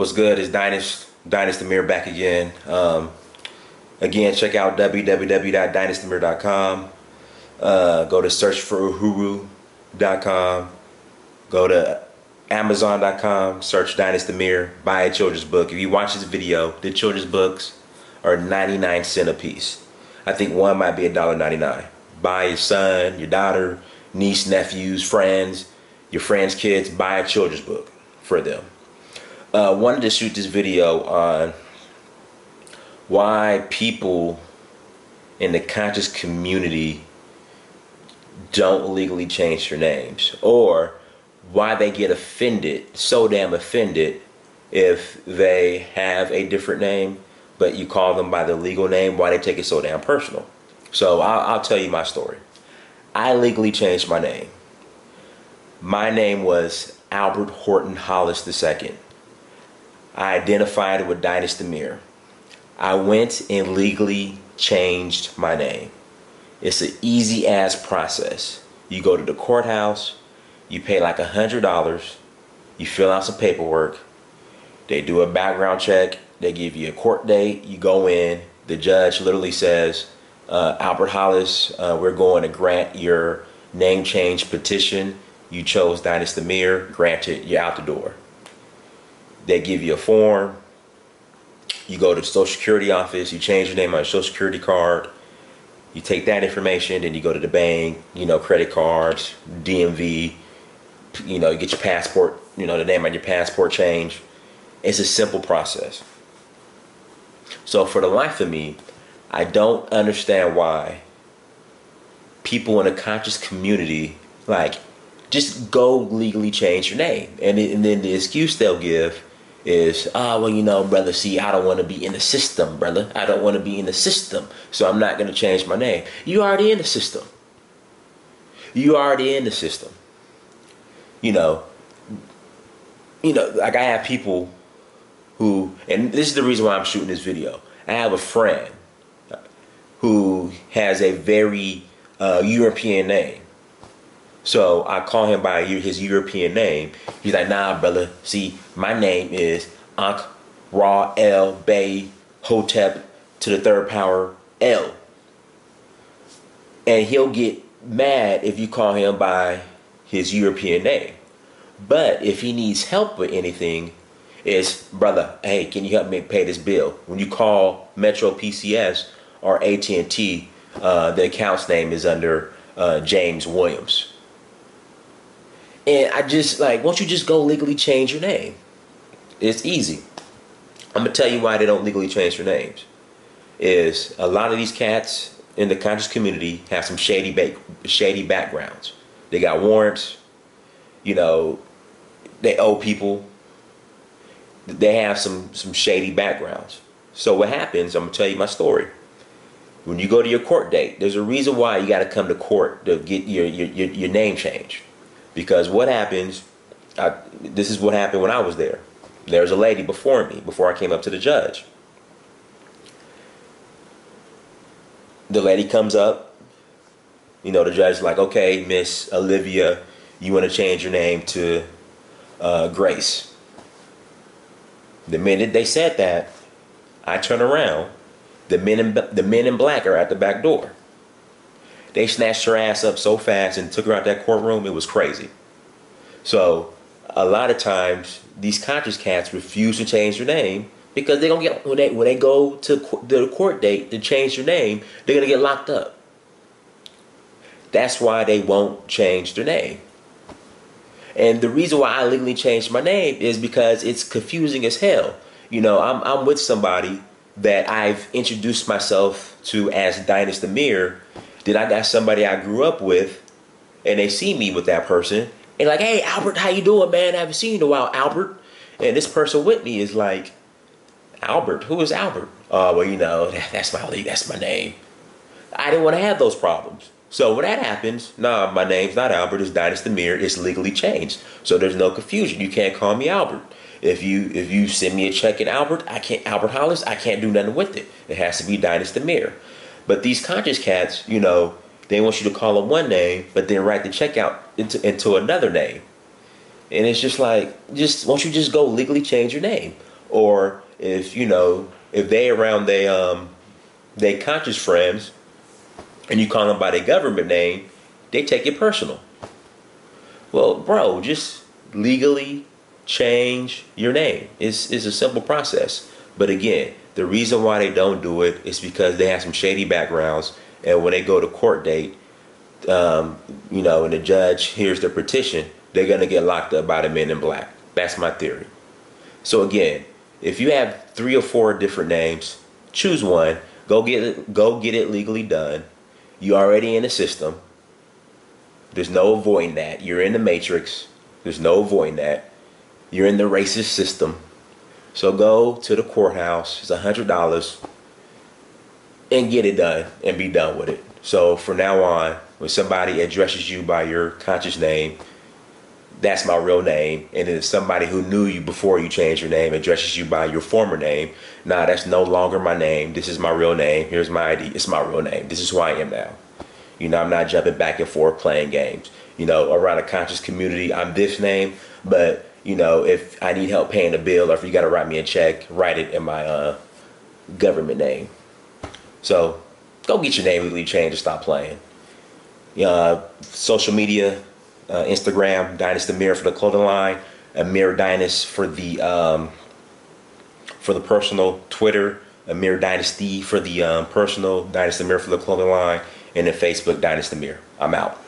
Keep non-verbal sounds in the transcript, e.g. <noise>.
What's good is Dynast Dynastamir back again. Um, again, check out www.dynastamir.com. Uh, go to search for uhuru.com. Go to amazon.com, search Dynastamir, buy a children's book. If you watch this video, the children's books are 99 cent a piece. I think one might be $1.99. Buy your son, your daughter, niece, nephews, friends, your friends' kids, buy a children's book for them uh, wanted to shoot this video on why people in the conscious community don't legally change their names or why they get offended so damn offended if they have a different name but you call them by the legal name why they take it so damn personal. So I'll, I'll tell you my story. I legally changed my name. My name was albert horton hollis ii I identified with Dynastamir. I went and legally changed my name. It's an easy ass process. You go to the courthouse, you pay like a hundred dollars, you fill out some paperwork, they do a background check, they give you a court date, you go in, the judge literally says, uh, Albert Hollis, uh, we're going to grant your name change petition. You chose Dynastamir, granted, you're out the door. They give you a form. You go to the Social Security office. You change your name on your Social Security card. You take that information, then you go to the bank. You know, credit cards, DMV. You know, you get your passport. You know, the name on your passport change. It's a simple process. So for the life of me, I don't understand why people in a conscious community like just go legally change your name, and, and then the excuse they'll give is ah well you know brother see i don't want to be in the system brother. I don't want to be in the system so i'm not going to change my name. You already in the system. You already in the system. You know you know like i have people who and this is the reason why i'm shooting this video. I have a friend who has a very uh, european name so I call him by his European name. He's like, nah, brother. See, my name is Ankh Ra El Bay Hotep to the third power L. And he'll get mad if you call him by his European name. But if he needs help with anything, is brother, hey, can you help me pay this bill? When you call Metro PCS or AT&T, uh, the account's name is under uh, James Williams. And I just like, won't you just go legally change your name? It's easy. I'm gonna tell you why they don't legally change their names. Is a lot of these cats in the conscious community have some shady shady backgrounds. They got warrants. You know, they owe people. They have some some shady backgrounds. So what happens? I'm gonna tell you my story. When you go to your court date, there's a reason why you got to come to court to get your your, your, your name changed. Because what happens, I, this is what happened when I was there. There's a lady before me, before I came up to the judge. The lady comes up, you know, the judge is like, okay, Miss Olivia, you want to change your name to uh, Grace. The minute they said that, I turn around. The men in the men in black are at the back door. They snatched her ass up so fast and took her out that courtroom. It was crazy. So a lot of times these conscious cats refuse to change their name because they're gonna get when they when they go to the court date to change their name, they're gonna get locked up. That's why they won't change their name. And the reason why I legally changed my name is because it's confusing as hell. You know, I'm I'm with somebody that I've introduced myself to as Dynastamir, then I got somebody I grew up with, and they see me with that person, and like, hey Albert, how you doing, man? I haven't seen you in a while, Albert. And this person with me is like, Albert, who is Albert? Oh, well, you know, <laughs> that's my that's my name. I didn't want to have those problems. So when that happens, nah, my name's not Albert, it's Dynastamir, it's legally changed. So there's no confusion. You can't call me Albert. If you if you send me a check in Albert, I can't Albert Hollis, I can't do nothing with it. It has to be Dynastamir. But these conscious cats, you know, they want you to call them one name, but then write the check out into, into another name. And it's just like, just won't you just go legally change your name? or if you know if they around they um they conscious friends and you call them by their government name, they take it personal. Well, bro, just legally change your name. It's, it's a simple process. But again, the reason why they don't do it is because they have some shady backgrounds. And when they go to court date, um, you know, and the judge hears their petition, they're to get locked up by the men in black. That's my theory. So again, if you have three or four different names, choose one. Go get it. Go get it legally done. You already in the system. There's no avoiding that. You're in the matrix. There's no avoiding that. You're in the racist system. So go to the courthouse. It's a hundred dollars, and get it done and be done with it. So from now on, when somebody addresses you by your conscious name, that's my real name. And then if somebody who knew you before you changed your name addresses you by your former name, nah, that's no longer my name. This is my real name. Here's my ID. It's my real name. This is who I am now. You know, I'm not jumping back and forth playing games. You know, around a conscious community, I'm this name, but you know, if I need help paying a bill or if you got to write me a check, write it in my uh, government name. So go get your name legally changed and stop playing. Uh, social media, uh, Instagram, Dynast Amir for the clothing line, Amir Dynasty for the um, for the personal Twitter, Amir Dynasty for the um, personal, Dynast Amir for the clothing line, and then Facebook Dynast Amir. I'm out.